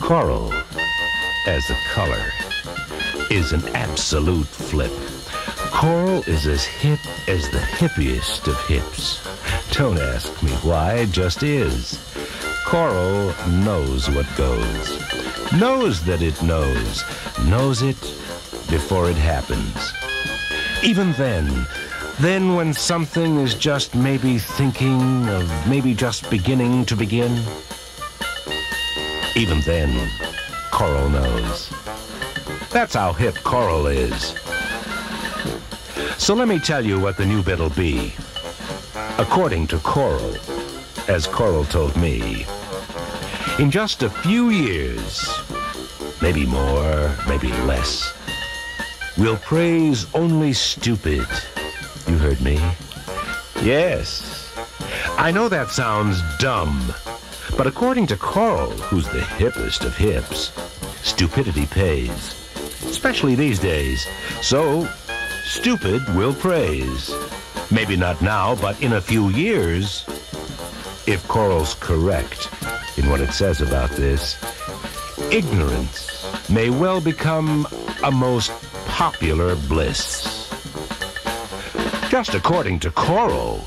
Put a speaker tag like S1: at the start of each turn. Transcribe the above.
S1: Coral, as a color, is an absolute flip. Coral is as hip as the hippiest of hips. Don't ask me why, it just is. Coral knows what goes. Knows that it knows. Knows it before it happens. Even then, then when something is just maybe thinking of maybe just beginning to begin, even then, Coral knows. That's how hip Coral is. So let me tell you what the new bit'll be. According to Coral, as Coral told me, in just a few years, maybe more, maybe less, we'll praise only stupid. You heard me? Yes. I know that sounds dumb, but according to Coral, who's the hippest of hips, stupidity pays, especially these days. So, stupid will praise. Maybe not now, but in a few years, if Coral's correct in what it says about this, ignorance may well become a most popular bliss. Just according to Coral.